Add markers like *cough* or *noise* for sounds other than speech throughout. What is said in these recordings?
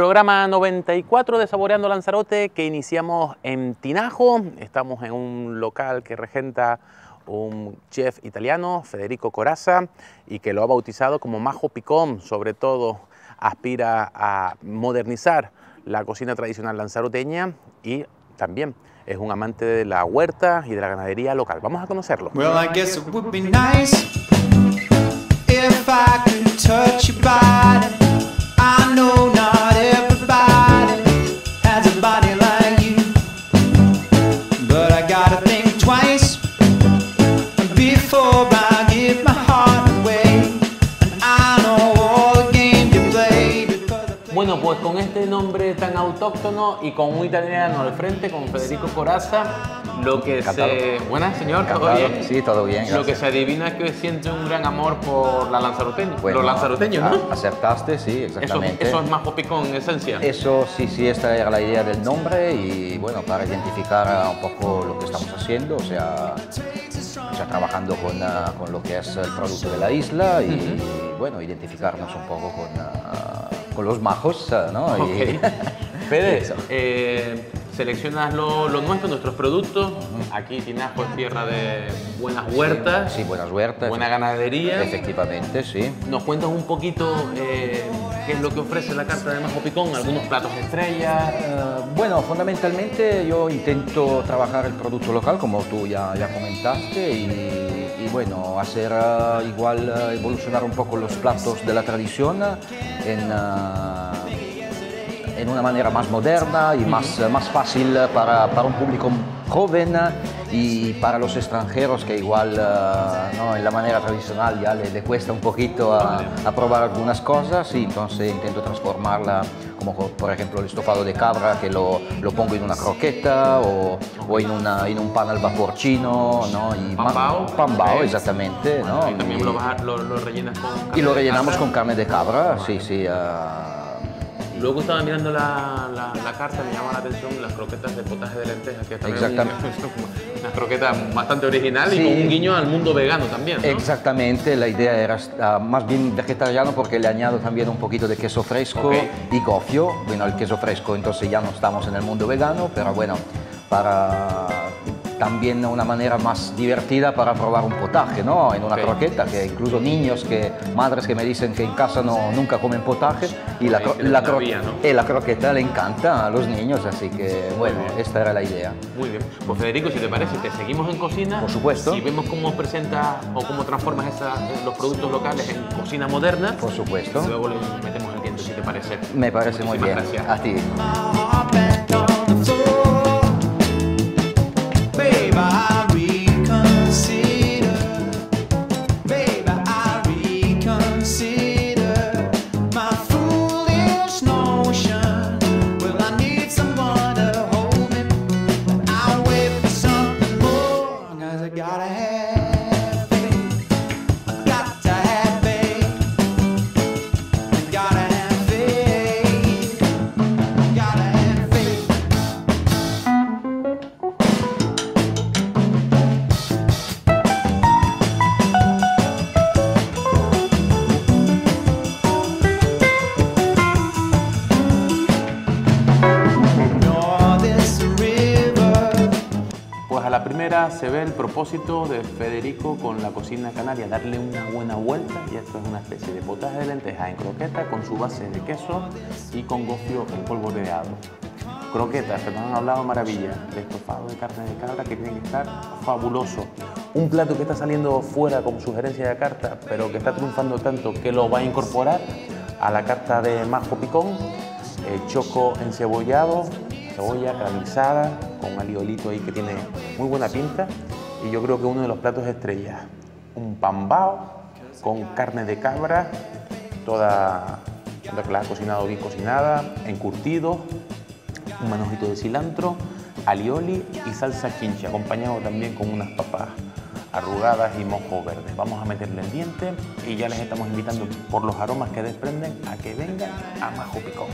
Programa 94 de Saboreando Lanzarote que iniciamos en Tinajo. Estamos en un local que regenta un chef italiano, Federico Corazza, y que lo ha bautizado como Majo Picón. Sobre todo aspira a modernizar la cocina tradicional lanzaroteña y también es un amante de la huerta y de la ganadería local. Vamos a conocerlo. Este nombre tan autóctono y con un italiano al frente, con Federico Corazza, lo que Encantado. se... Buenas, señor, ¿todo Encantado. bien? Sí, todo bien, Lo que gracias. se adivina es que siente un gran amor por la lanzaroteña, Bueno, los lanzaroteños, ¿no? Acertaste, sí, Eso, exactamente. eso es Majo Picón en esencia. Eso sí, sí, esta era la idea del nombre y bueno, para identificar un poco lo que estamos haciendo, o sea, o sea trabajando con, ah, con lo que es el producto de la isla y bueno, identificarnos un poco con, ah, con los majos, ¿no? Y- Ok. *laughs* Fede, Eso. eh, seleccionas lo, lo nuestro, nuestros productos. Aquí Tinajo es tierra de buenas huertas, Sí, buenas huertas. buena ganadería. Efectivamente, sí. ¿Nos cuentas un poquito eh, qué es lo que ofrece la carta de Majo Picón? Algunos platos estrellas. Eh, bueno, fundamentalmente yo intento trabajar el producto local, como tú ya, ya comentaste, y, y, bueno, hacer eh, igual eh, evolucionar un poco los platos de la tradición en, eh, en una manera más moderna y más, más fácil para, para un público joven y para los extranjeros que igual eh, ¿no? en la manera tradicional ya le, le cuesta un poquito a, a probar algunas cosas y entonces intento transformarla como co- por ejemplo el estofado de cabra que lo, lo pongo en una croqueta o, o en, una, en un pan al vapor chino ¿no? y Pambao. pambao, exactamente ¿no? y también Y- lo, lo- lo rellenas con. y carne lo de rellenamos cabra. con carne de cabra sí sí ah, Luego estaba mirando la, la- la carta, me llama la atención las croquetas de potaje de lentejas, que también Exactamente. *laughs* unas croquetas bastante originales y con un guiño al mundo vegano también. ¿no? Exactamente, la idea era ah, más bien vegetariano porque le añado también un poquito de queso fresco Ok. y gofio. Bueno, el queso fresco entonces ya no estamos en el mundo vegano, pero bueno, para también una manera más divertida para probar un potaje, ¿no? En una croqueta, que incluso niños, que madres que me dicen que en casa no, nunca comen potaje y la, cro- la, una cro- vía, ¿no? y la croqueta le encanta a los niños, así que bueno, esta era la idea. Muy bien. Pues Federico, si te parece, te seguimos en cocina. Por supuesto. Y vemos cómo presentas o cómo transformas esa- los productos locales en cocina moderna. Por supuesto. Y luego le metemos el diente, si te parece. Me parece muy bien. Gracias. A ti. Propósito de Federico con la cocina canaria, darle una buena vuelta y esto es una especie de potaje de lentejas en croqueta con su base de queso y con gofio en polvo de. Croquetas, que nos han hablado maravilla, de estofado de carne de cabra que tiene que estar fabuloso. Un plato que está saliendo fuera como sugerencia de carta, pero que está triunfando tanto que lo va a incorporar a la carta de Majo Picón, eh, choco encebollado, cebolla caramelizada, con aliolito ahí que tiene muy buena pinta. Y yo creo que uno de los platos estrellas, un pambao con carne de cabra, toda, toda la cocinado bien cocinada, encurtido, un manojito de cilantro, alioli y salsa quincha, acompañado también con unas papas arrugadas y mojo verde. Vamos a meterle el diente y ya les estamos invitando por los aromas que desprenden a que vengan a Majo Picón.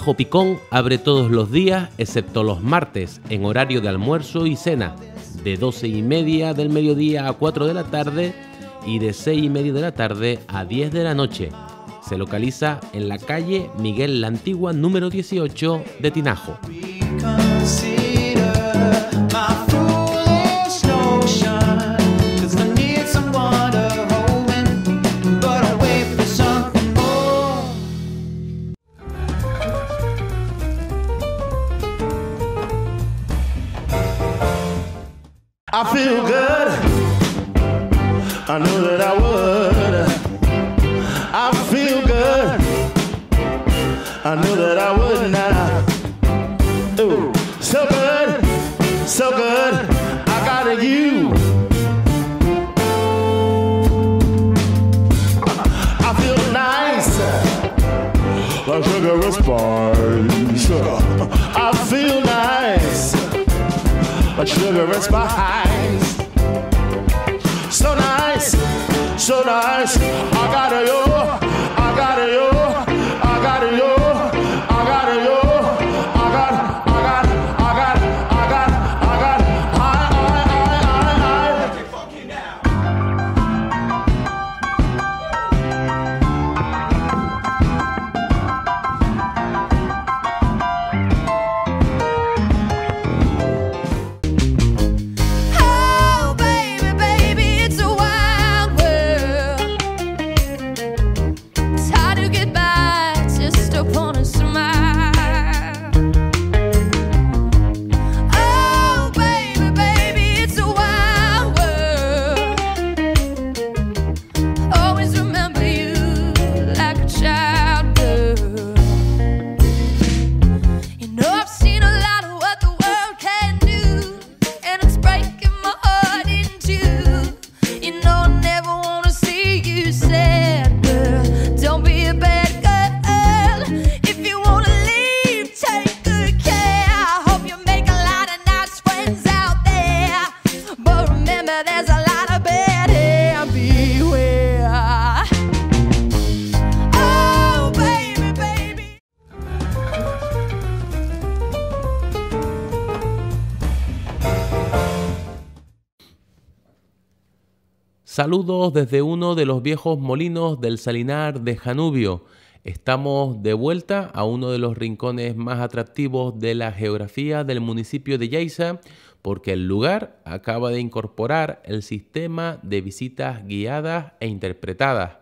Majo Picón abre todos los días, excepto los martes, en horario de almuerzo y cena, de 12 y media del mediodía a 4 de la tarde y de 6 y media de la tarde a 10 de la noche. Se localiza en la calle Miguel la Antigua número 18 de Tinajo. I feel good. I knew that I would. I feel good. I knew that I would now. Ooh, so good, so good. I got a you. I feel nice, like sugar and spice. I feel nice like sugar and spice. So nice, so nice. I got a Saludos desde uno de los viejos molinos del Salinar de Janubio. Estamos de vuelta a uno de los rincones más atractivos de la geografía del municipio de Yaiza, porque el lugar acaba de incorporar el sistema de visitas guiadas e interpretadas.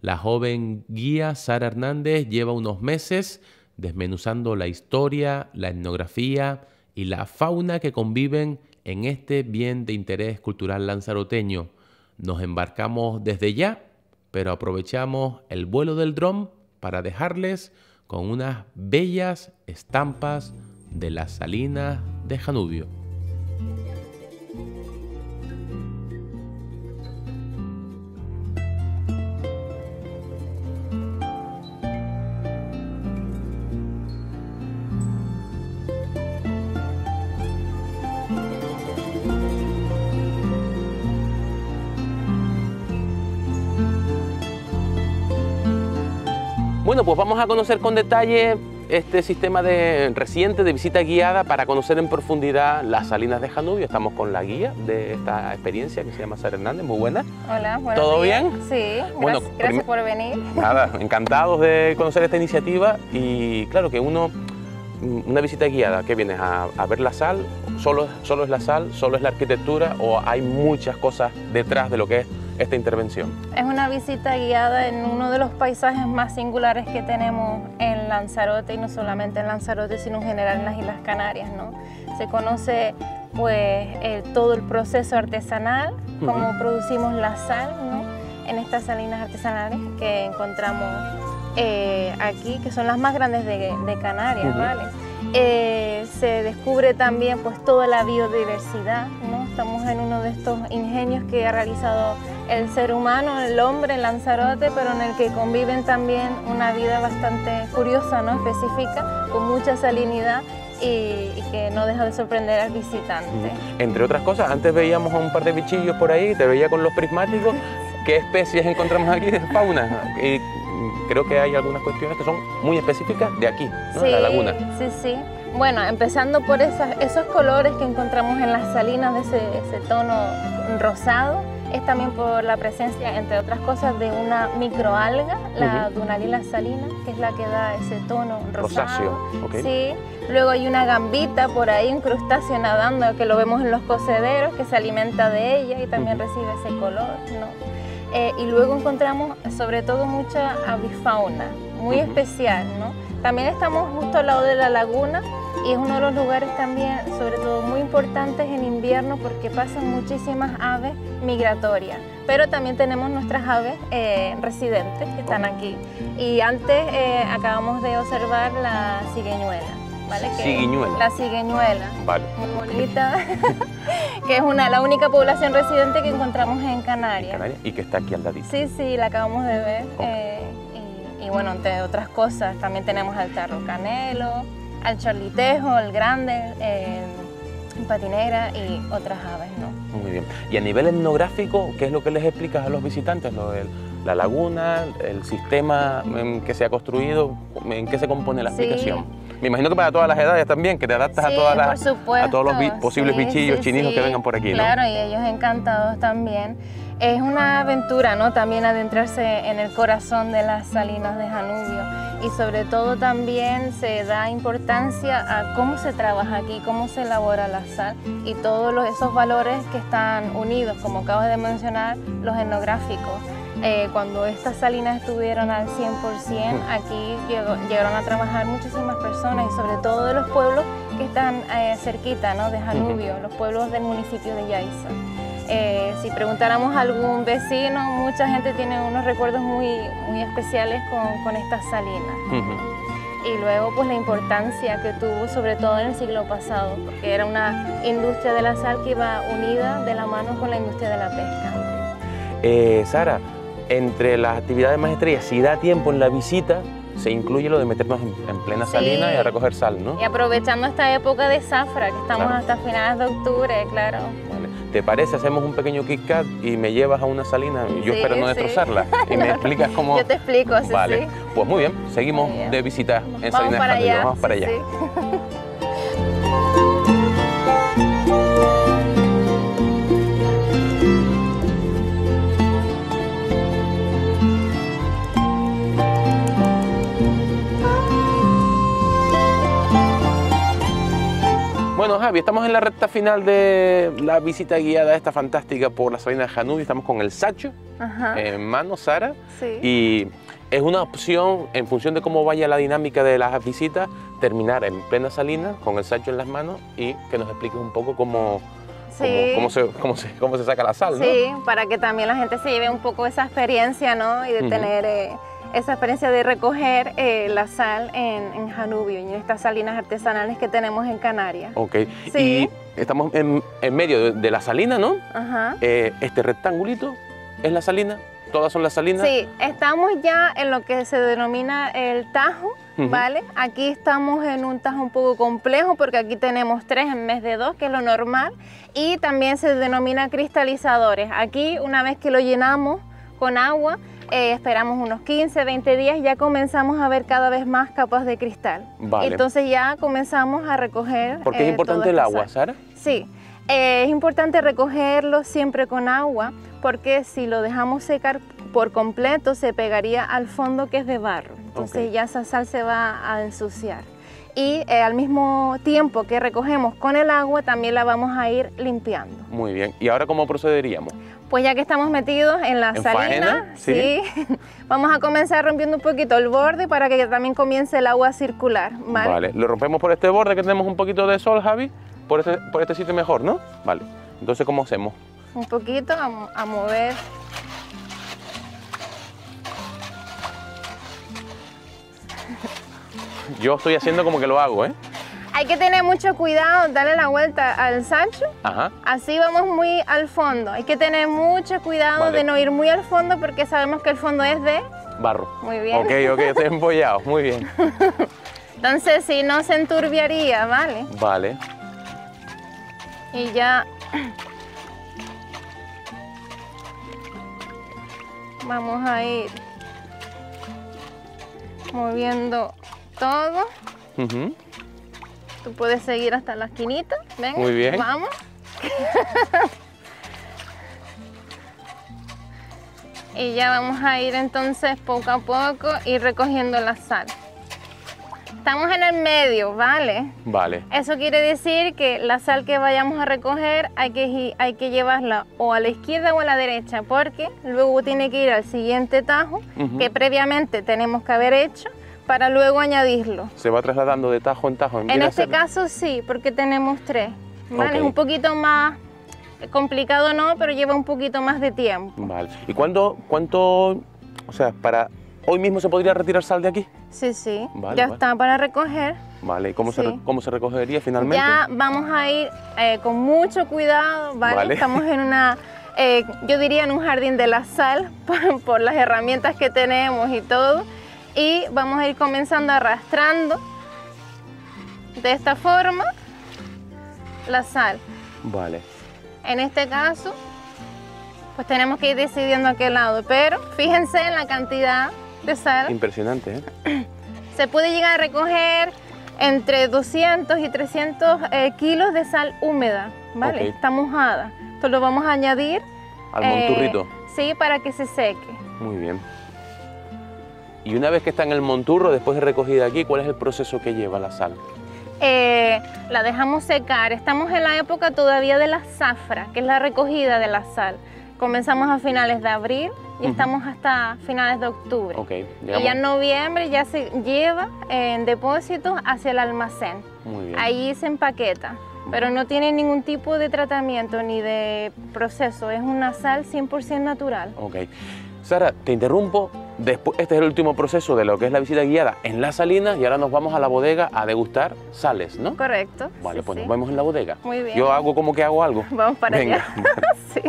La joven guía Sara Hernández lleva unos meses desmenuzando la historia, la etnografía y la fauna que conviven en este bien de interés cultural lanzaroteño. Nos embarcamos desde ya, pero aprovechamos el vuelo del dron para dejarles con unas bellas estampas de las salinas de Janubio. Vamos a conocer con detalle este sistema de reciente de visita guiada para conocer en profundidad las salinas de Janubio. Estamos con la guía de esta experiencia que se llama Sara Hernández, muy buena. Hola, buenos ¿Todo días. bien? Sí, Bueno, gracias, gracias por venir. Nada, encantados de conocer esta iniciativa y claro que uno, mm, una visita guiada, que vienes a, a ver la sal, solo, solo es la sal, solo es la arquitectura o hay muchas cosas detrás de lo que es esta intervención. Es una visita guiada en uno de los paisajes más singulares que tenemos en Lanzarote y no solamente en Lanzarote, sino en general en las Islas Canarias. ¿no? Se conoce pues todo el proceso artesanal, cómo Ujú. producimos la sal ¿no? en estas salinas artesanales que encontramos eh, aquí, que son las más grandes de, de Canarias. ¿vale? Eh, se descubre también pues toda la biodiversidad, ¿no? Estamos en uno de estos ingenios que ha realizado el ser humano, el hombre en Lanzarote, pero en el que conviven también una vida bastante curiosa, ¿no? específica, con mucha salinidad y, y que no deja de sorprender al visitante. Entre otras cosas, antes veíamos a un par de bichillos por ahí, te veía con los prismáticos. ¿Qué especies encontramos aquí de fauna? Y, creo que hay algunas cuestiones que son muy específicas de aquí, ¿no? Sí, La laguna. Sí, sí. Bueno, empezando por esas- esos colores que encontramos en las salinas de ese, ese tono rosado, es también por la presencia, entre otras cosas, de una microalga, la Dunalila salina, que es la que da ese tono rosado. Rosáceo. Sí. Luego hay una gambita por ahí, un crustáceo nadando, que lo vemos en los cocederos, que se alimenta de ella y también recibe ese color, ¿no? Eh, y luego encontramos sobre todo mucha avifauna, muy especial, ¿no? También estamos justo al lado de la laguna y es uno de los lugares también, sobre todo muy importantes en invierno porque pasan muchísimas aves migratorias. Pero también tenemos nuestras aves eh, residentes que están aquí. Y antes eh, acabamos de observar la cigueñuela, ¿vale? Que- Ciguiñuela. La cigueñuela Vale. muy bonita, *laughs* que es una, la única población residente que encontramos en Canarias. Canarias, Y que está aquí al ladito. Sí, sí, la acabamos de ver. Ok. eh, y, y bueno, entre otras cosas, también tenemos al tarro canelo, al chorlitejo, el grande, eh, patinegra y otras aves, ¿no? Muy bien. Y a nivel etnográfico, ¿qué es lo que les explicas a los visitantes? Lo del- la laguna, el sistema en que se ha construido, ¿en qué se compone la Sí. explicación? Me imagino que para todas las edades también, que te adaptas a, Sí, todas las, supuesto. a todos los bi- posibles Sí, bichillos sí, chinijos que sí. vengan por aquí, ¿no? Claro, y ellos encantados también. Es una aventura, ¿no? También adentrarse en el corazón de las salinas de Janubio. Y sobre todo también se da importancia a cómo se trabaja aquí, cómo se elabora la sal y todos los- esos valores que están unidos, como acabas de mencionar, los etnográficos. Eh, cuando estas salinas estuvieron al 100%, aquí llegó- llegaron a trabajar muchísimas personas y sobre todo de los pueblos que están eh, cerquita ¿no? de Janubio, los pueblos del municipio de Yaiza. Eh, si preguntáramos a algún vecino, mucha gente tiene unos recuerdos muy, muy especiales con, con estas salinas. Ujú. Y luego pues la importancia que tuvo sobre todo en el siglo pasado, porque era una industria de la sal que iba unida de la mano con la industria de la pesca. Eh, Sara, entre las actividades más estrellas, si da tiempo en la visita, se incluye lo de meternos en, en plena Sí. salina y a recoger sal, ¿no? Y aprovechando esta época de zafra, que estamos Claro. hasta finales de octubre, claro. ¿Te parece? Hacemos un pequeño Kit Kat y me llevas a una salina. Yo Sí, espero no sí. destrozarla. Y me *laughs* explicas cómo. Yo te explico, sí, Vale. sí. Pues muy bien, seguimos Muy bien. de visita en Vamos Salinas para allá. Vamos para allá. Bueno, Javi, estamos en la recta final de la visita guiada esta fantástica por la Salina de Janubio. Estamos con el Sacho Ajá. en mano, Sara. Sí. Y es una opción, en función de cómo vaya la dinámica de las visitas, terminar en plena salina con el Sacho en las manos y que nos expliques un poco cómo, cómo, Sí. cómo se, cómo, se, cómo se saca la sal, ¿no? Sí, para que también la gente se lleve un poco esa experiencia, ¿no? Y de tener eh, esa experiencia de recoger eh, la sal en, en Janubio en estas salinas artesanales que tenemos en Canarias. Ok. Sí. Y estamos en, en medio de, de la salina, ¿no? Ajá. Eh, este rectangulito es la salina, todas son las salinas. Sí, estamos ya en lo que se denomina el tajo. ¿vale? Aquí estamos en un tajo un poco complejo porque aquí tenemos tres en vez de dos, que es lo normal, y también se denomina cristalizadores. Aquí, una vez que lo llenamos con agua, eh, esperamos unos 15, 20 días, ya comenzamos a ver cada vez más capas de cristal. Vale. Entonces ya comenzamos a recoger. Porque es eh, importante toda el esta agua. Sara. Sí, eh, es importante recogerlo siempre con agua porque si lo dejamos secar por completo se pegaría al fondo que es de barro. Entonces ya esa sal se va a ensuciar. Y eh, al mismo tiempo que recogemos con el agua también la vamos a ir limpiando. Muy bien. ¿Y ahora cómo procederíamos? Pues ya que estamos metidos en la ¿En salina? Sí. sí, *laughs* vamos a comenzar rompiendo un poquito el borde para que también comience el agua a circular. ¿vale? Lo rompemos por este borde que tenemos un poquito de sol, Javi. Por este, por este sitio mejor, ¿no? Vale. Entonces, ¿cómo hacemos? Un poquito a, a mover. Yo estoy haciendo como que lo hago, ¿eh? Hay que tener mucho cuidado, darle la vuelta al Sancho. Ajá. Así vamos muy al fondo. Hay que tener mucho cuidado Vale. de no ir muy al fondo porque sabemos que el fondo es de... Barro. Muy bien. Ok, ok, estoy *laughs* empollado. Muy bien. Entonces si no se enturbiaría, ¿vale? Vale. Y ya... Vamos a ir moviendo todo. Ujú. Tú puedes seguir hasta la esquinita. Venga, Muy bien. Vamos. *laughs* y ya vamos a ir entonces poco a poco y recogiendo la sal. Estamos en el medio, ¿vale? Vale. Eso quiere decir que la sal que vayamos a recoger hay que, hay que llevarla o a la izquierda o a la derecha, porque luego tiene que ir al siguiente tajo que previamente tenemos que haber hecho para luego añadirlo. Se va trasladando de tajo en tajo. En este caso sí, porque tenemos tres. ¿vale? Es un poquito más complicado, no, pero lleva un poquito más de tiempo. Vale. ¿Y cuándo, cuánto, o sea, para hoy mismo se podría retirar sal de aquí? Sí, sí. Vale, ya vale. está para recoger. Vale. ¿Y cómo, se, Sí. cómo se recogería finalmente? Ya vamos a ir eh, con mucho cuidado, ¿vale? Vale. Estamos en una, eh, yo diría en un jardín de la sal, *laughs* por, por las herramientas que tenemos y todo. Y vamos a ir comenzando arrastrando de esta forma la sal. Vale. En este caso, pues tenemos que ir decidiendo a qué lado, pero fíjense en la cantidad de sal. Impresionante, ¿eh? Se puede llegar a recoger entre 200 y 300 eh, kilos de sal húmeda, ¿vale? Ok. Está mojada. Esto lo vamos a añadir. Al eh, monturrito. sí, para que se seque. Muy bien. Y una vez que está en el monturro, después de recogida aquí, ¿cuál es el proceso que lleva la sal? Eh, la dejamos secar. Estamos en la época todavía de la zafra, que es la recogida de la sal. Comenzamos a finales de abril y estamos hasta finales de octubre. Ok, Y ya en noviembre ya se lleva en depósitos hacia el almacén. Muy bien. Ahí se empaqueta, pero no tiene ningún tipo de tratamiento ni de proceso. Es una sal 100% natural. Ok. Sara, te interrumpo. Después, este es el último proceso de lo que es la visita guiada en la salina y ahora nos vamos a la bodega a degustar sales, ¿no? Correcto. Vale, sí, pues sí. nos vemos en la bodega. Muy bien. Yo hago como que hago algo. Vamos para Venga. allá. *laughs* sí.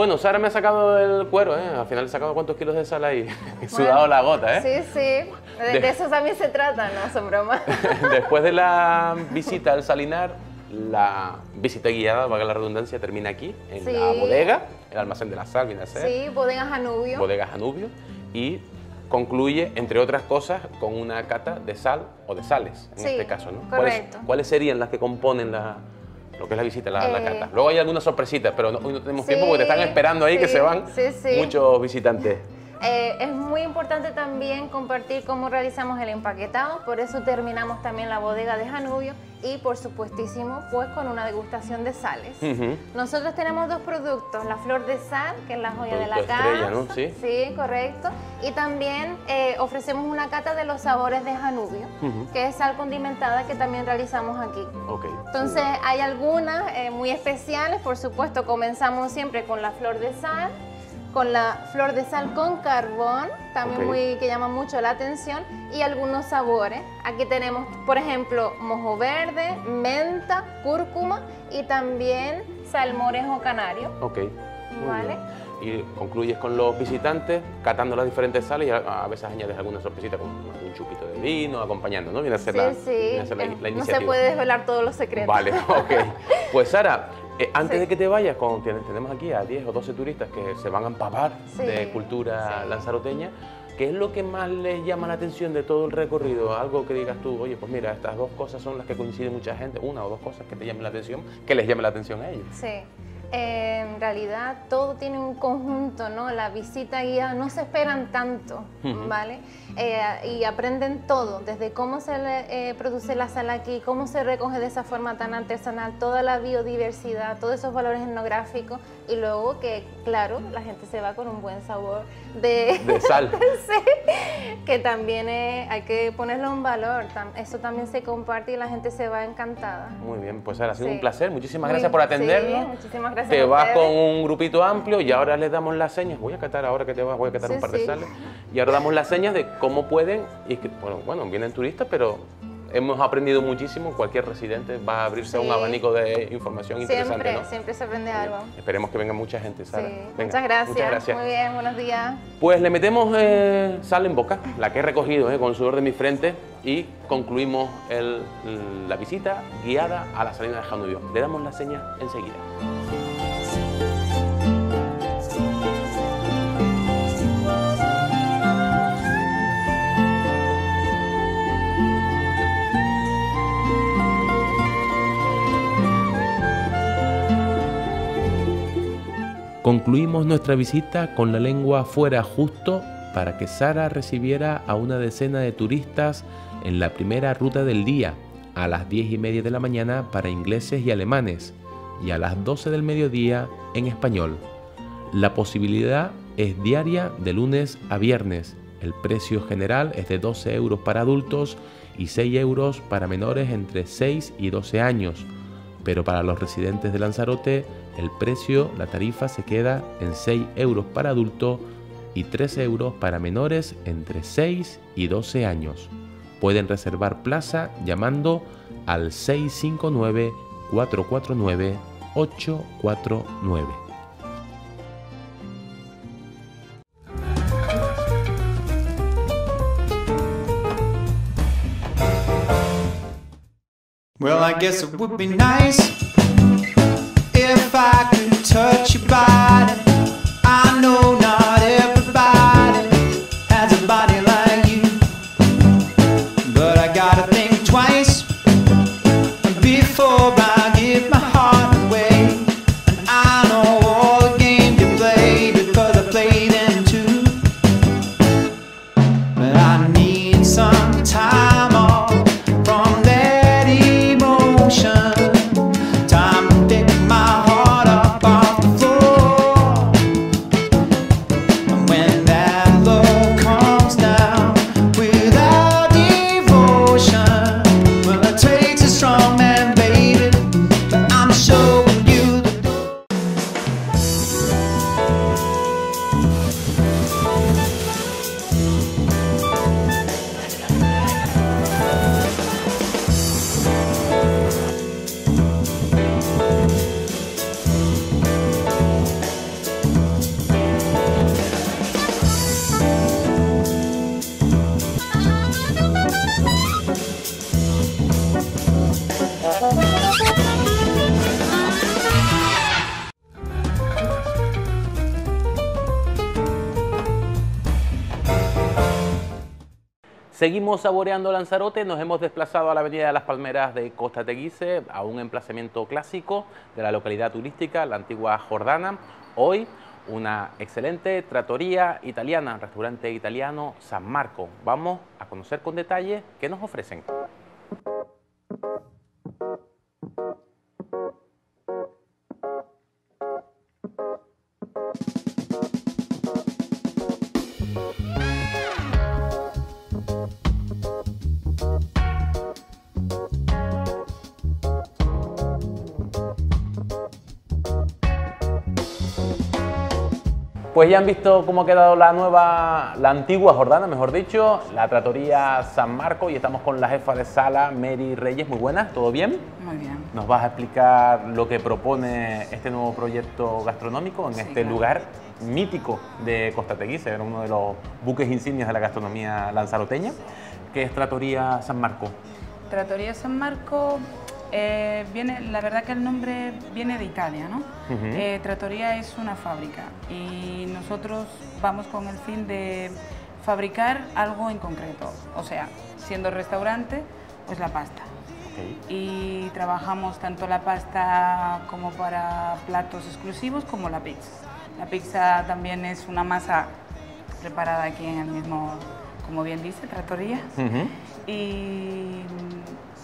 Bueno, Sara me ha sacado el cuero, ¿eh? Al final he sacado cuántos kilos de sal ahí. *laughs* He sudado la gota, ¿eh? Sí, sí. De, De- eso también se trata, no son bromas. *laughs* Después de la visita al salinar, la visita guiada, valga la redundancia, termina aquí, en la Sí. bodega, el almacén de la sal, viene a ser, sí, bodegas Janubio. bodega Janubio, y concluye, entre otras cosas, con una cata de sal o de sales, en Sí, este caso, ¿no? ¿Cuáles, correcto. cuáles serían las que componen la, lo que es la visita, la, la Eh, cata? Luego hay algunas sorpresitas, pero no- hoy no tenemos Sí, tiempo porque te están esperando ahí que se van muchos visitantes. Eh, es muy importante también compartir cómo realizamos el empaquetado, por eso terminamos también la bodega de Janubio y por supuestísimo pues con una degustación de sales. Ujú. Nosotros tenemos dos productos, la flor de sal, que es la joya de la Producto casa. estrella, ¿no? Sí. Sí, correcto. Y también eh, ofrecemos una cata de los sabores de Janubio, Ujú. que es sal condimentada que también realizamos aquí. Ok. Entonces hay algunas eh, muy especiales, por supuesto comenzamos siempre con la flor de sal, con la flor de sal con carbón, también muy que llama mucho la atención, y algunos sabores. Aquí tenemos, por ejemplo, mojo verde, menta, cúrcuma y también salmorejo canario. Ok. muy Vale. bien. Y concluyes con los visitantes, catando las diferentes sales y a, a veces añades alguna sorpresita como un chupito de vino, acompañando, ¿no? Viene a ser, la, sí, sí, viene a ser la- eh, la no se puede desvelar todos los secretos. Vale, ok. *laughs* Pues Sara, eh, antes Sí. de que te vayas, con, ten- tenemos aquí a 10 o 12 turistas que se van a empapar Sí, de cultura sí. lanzaroteña. ¿Qué es lo que más les llama la atención de todo el recorrido? Algo que digas tú, oye, pues mira, estas dos cosas son las que coincide mucha gente, una o dos cosas que te llamen la atención, que les llame la atención a ellos. Sí, Eh, en realidad todo tiene un conjunto, ¿no? La visita guiada no se esperan tanto. ¿vale? Eh, y aprenden todo, desde cómo se le, eh, produce la sal aquí, cómo se recoge de esa forma tan artesanal, toda la biodiversidad, todos esos valores etnográficos y luego que, claro, la gente se va con un buen sabor de, De sal. *laughs* Sí, que también eh, hay que ponerlo en valor, eso también se comparte y la gente se va encantada. Muy bien, pues Sara, ha sido Sí. un placer. Muchísimas Muy- gracias por sí, atendernos. muchísimas gracias Te a vas con un grupito amplio y ahora les damos las señas. Voy a catar ahora que te vas, voy a catar Sí, un par de sí. sales. Y ahora damos las señas de cómo pueden. Y bueno, bueno, vienen turistas, pero hemos aprendido muchísimo. Cualquier residente va a abrirse a un Sí. abanico de información interesante, Siempre, ¿no? siempre se aprende algo. Esperemos que venga mucha gente, Sara. Sí, Venga, muchas gracias. Muchas gracias. Muy bien, buenos días. Pues le metemos eh, sal en boca, la que he recogido eh, con el sudor de mi frente, y concluimos el- la visita guiada a la salina de Janubio. Le damos la seña enseguida. Concluimos nuestra visita con la lengua fuera justo para que Sara recibiera a una decena de turistas en la primera ruta del día, a las 10 y media de la mañana para ingleses y alemanes, y a las 12 del mediodía en español. La posibilidad es diaria de lunes a viernes. El precio general es de 12 euros para adultos y 6 euros para menores entre 6 y 12 años. Pero para los residentes de Lanzarote, el precio, la tarifa se queda en 6 euros para adultos y 3 euros para menores entre 6 y 12 años. Pueden reservar plaza llamando al 659 449 849. Well, I guess it would be nice if I could touch your body. Seguimos saboreando Lanzarote, nos hemos desplazado a la Avenida de las Palmeras de Costa Teguise, a un emplazamiento clásico de la localidad turística, la antigua Jordana. Hoy una excelente tratoría italiana, restaurante italiano San Marco. Vamos a conocer con detalle qué nos ofrecen. Pues ya han visto cómo ha quedado la nueva, la antigua Jordana, mejor dicho, la tratoría San Marco y estamos con la jefa de sala, Mary Reyes. Muy buenas, ¿todo bien? Muy bien. Nos vas a explicar lo que propone este nuevo proyecto gastronómico en Sí, este claro. lugar mítico de Costa Teguise, era uno de los buques insignias de la gastronomía lanzaroteña, que es Tratoría San Marco. Tratoría San Marco eh, viene, la verdad que el nombre viene de Italia, ¿no? Eh, Trattoria es una fábrica y nosotros vamos con el fin de fabricar algo en concreto, o sea, siendo restaurante, pues la pasta. Y trabajamos tanto la pasta como para platos exclusivos como la pizza. La pizza también es una masa preparada aquí en el mismo, como bien dice, Trattoria y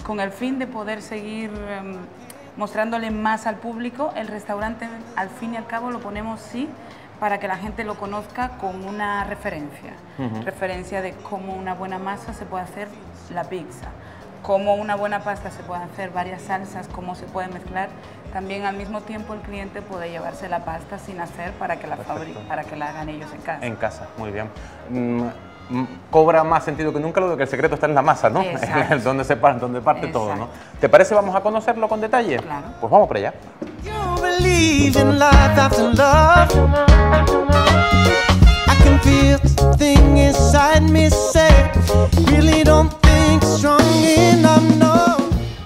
con el fin de poder seguir em, mostrándole más al público, el restaurante al fin y al cabo lo ponemos sí para que la gente lo conozca con una referencia, Ujú. referencia de cómo una buena masa se puede hacer la pizza, cómo una buena pasta se puede hacer varias salsas, cómo se puede mezclar. También al mismo tiempo el cliente puede llevarse la pasta sin hacer para que la para que la hagan ellos en casa. En casa, muy bien. Mm, cobra más sentido que nunca lo de que el secreto está en la masa, ¿no? Exacto. *laughs* donde, se donde parte todo, ¿no? ¿Te parece vamos a conocerlo con detalle? Claro. Pues vamos para allá.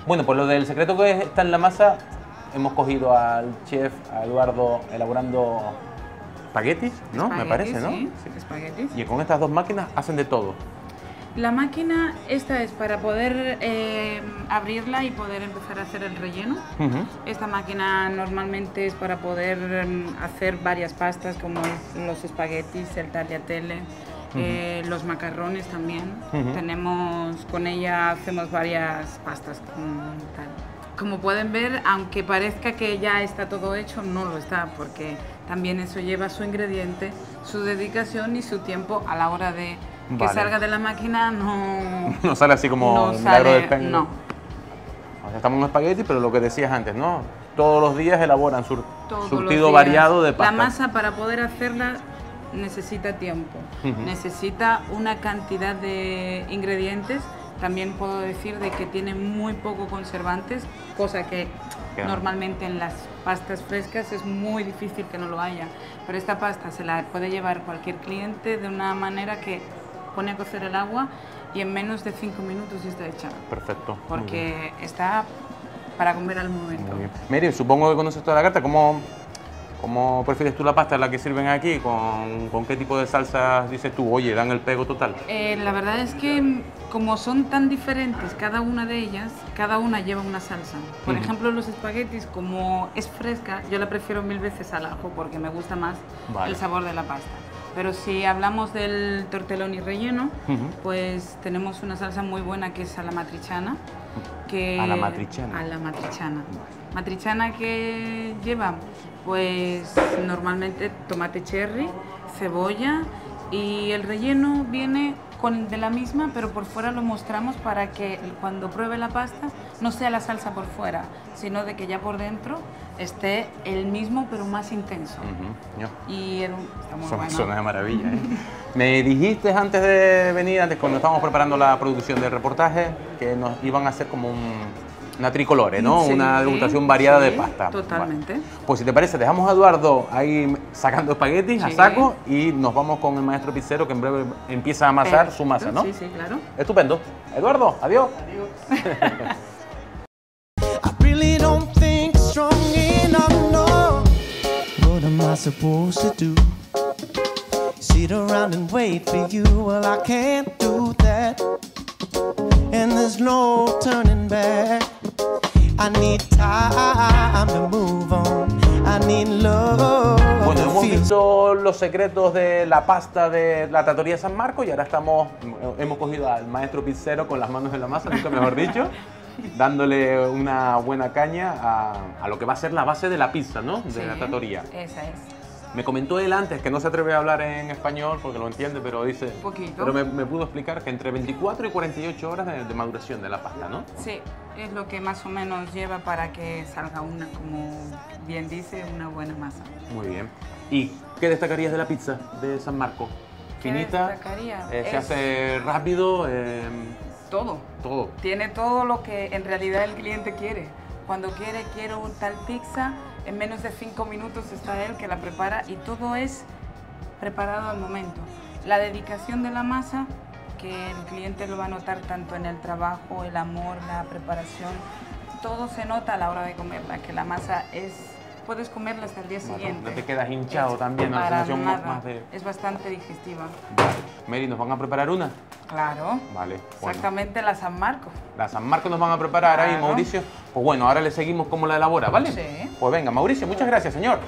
Bueno, pues lo del secreto que está en la masa, hemos cogido al chef, a Eduardo, elaborando espaguetis, ¿no? Me parece, ¿no? sí, Sí. espaguetis. Y con estas dos máquinas hacen de todo. La máquina, esta es para poder eh, abrirla y poder empezar a hacer el relleno. Esta máquina normalmente es para poder mm, hacer varias pastas como es los espaguetis, el tagliatelle, eh, los macarrones también. Tenemos, con ella hacemos varias pastas tal. Como pueden ver, aunque parezca que ya está todo hecho, no lo está, porque también eso lleva su ingrediente, su dedicación y su tiempo a la hora de que Vale. salga de la máquina, no, *laughs* No sale así como no el milagro sale, del pen. no. O sea, estamos en espagueti, pero lo que decías antes, ¿no? Todos los días elaboran sur- surtido variado de pasta. La masa para poder hacerla necesita tiempo, necesita una cantidad de ingredientes. También puedo decir de que tiene muy poco conservantes, cosa que Que no. normalmente en las pastas frescas es muy difícil que no lo haya. Pero esta pasta se la puede llevar cualquier cliente de una manera que pone a cocer el agua y en menos de 5 minutos está hecha. Perfecto. Porque está para comer al momento. Muy bien. Mary, supongo que conoces toda la carta. ¿Cómo, ¿Cómo prefieres tú la pasta, la que sirven aquí? ¿Con, con qué tipo de salsas dices tú? Oye, dan el pego total. Eh, la verdad es que mm, como son tan diferentes cada una de ellas, cada una lleva una salsa. Por Ujú. ejemplo, los espaguetis, como es fresca, yo la prefiero mil veces al ajo porque me gusta más Vale. el sabor de la pasta. Pero si hablamos del tortelloni relleno, Ujú. pues tenemos una salsa muy buena que es a la matriciana. Que, A la matriciana. A la matriciana. Matriciana que lleva, pues normalmente tomate cherry, cebolla y el relleno viene con de la misma, pero por fuera lo mostramos para que cuando pruebe la pasta no sea la salsa por fuera, sino de que ya por dentro esté el mismo pero más intenso. Ujú, ya. Y el- está muy Son, bueno. de maravilla. ¿eh? *laughs* Me dijiste antes de venir, antes cuando estábamos preparando la producción del reportaje, que nos iban a hacer como un- una tricolore, ¿no? Sí, una degustación variada de pasta. totalmente. Vale. Pues si te parece, dejamos a Eduardo ahí sacando espaguetis a saco y nos vamos con el maestro pizzero que en breve empieza a amasar su masa, ¿no? Sí, sí, claro. Estupendo. Eduardo, adiós. *laughs* I really don't think strong enough, no. What am I supposed to do? Sit around and wait for you? Well, I can't do that. And there's no turning back. I need time to move on. I need love. Bueno, hemos visto los secretos de la pasta de la trattoria San Marco y ahora estamos, hemos cogido al maestro pizzero con las manos en la masa, nunca mejor dicho, *laughs* dándole una buena caña a, a lo que va a ser la base de la pizza, ¿no? De Sí, la trattoria. Esa es. Me comentó él antes que no se atreve a hablar en español porque lo entiende, pero dice... Un poquito. Pero me, me pudo explicar que entre 24 y 48 horas de, de maduración de la pasta, ¿no? Sí, es lo que más o menos lleva para que salga una, como bien dice, una buena masa. Muy bien. ¿Y qué destacarías de la pizza de San Marco? ¿Qué Finita, eh, se hace rápido, eh, Todo. todo. Tiene todo lo que en realidad el cliente quiere. Cuando quiere, quiero un tal pizza, en menos de cinco minutos está él que la prepara y todo es preparado al momento. La dedicación de la masa, que el cliente lo va a notar tanto en el trabajo, el amor, la preparación, todo se nota a la hora de comerla, que la masa es, puedes comerla hasta el día Bueno, siguiente. no te quedas hinchado también, ¿no? La Para sensación más- nada. más de- Es bastante digestiva. Vale. Mary, ¿nos van a preparar una? Claro. Vale. bueno. Exactamente la San Marcos. La San Marco nos van a preparar ahí. Mauricio. Pues bueno, ahora le seguimos cómo la elabora, ¿vale? Sí. Pues venga, Mauricio, muchas gracias, señor.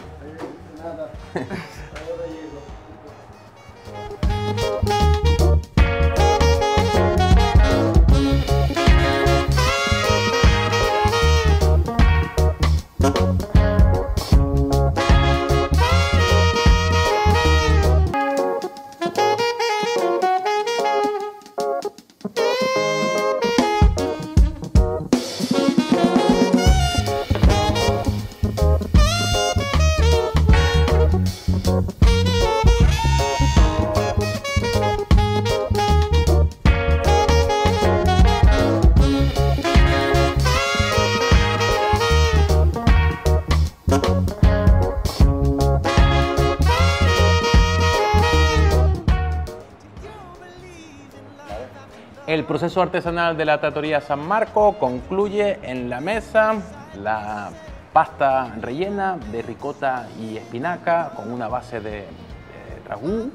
El proceso artesanal de la Trattoria San Marco concluye en la mesa la pasta rellena de ricota y espinaca con una base de, de ragú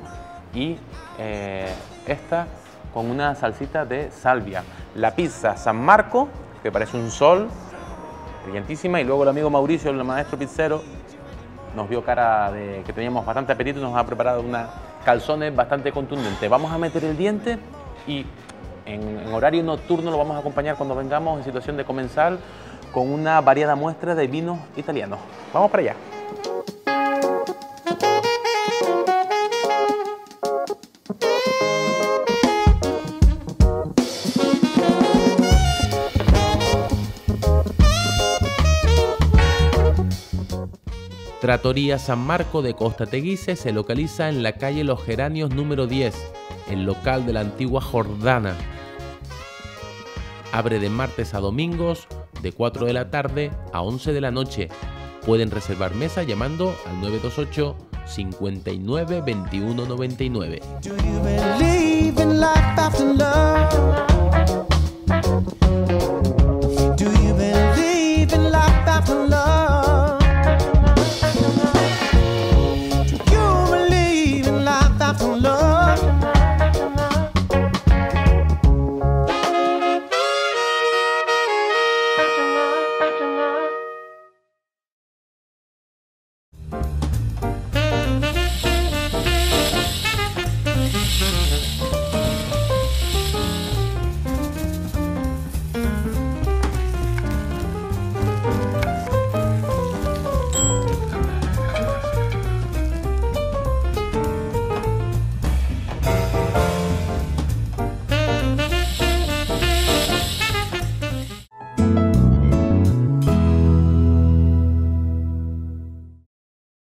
y eh, esta con una salsita de salvia. La pizza San Marco, que parece un sol, brillantísima, y luego el amigo Mauricio, el maestro pizzero, nos vio cara de que teníamos bastante apetito y nos ha preparado una calzones bastante contundente. Vamos a meter el diente y en, horario nocturno lo vamos a acompañar cuando vengamos en situación de comensal con una variada muestra de vinos italianos. Vamos para allá. Tratoría San Marco de Costa Teguise se localiza en la calle Los Geranios número 10, el local de la antigua Jordana. Abre de martes a domingos de 4 de la tarde a 11 de la noche. Pueden reservar mesa llamando al 928 59 21 99. Do you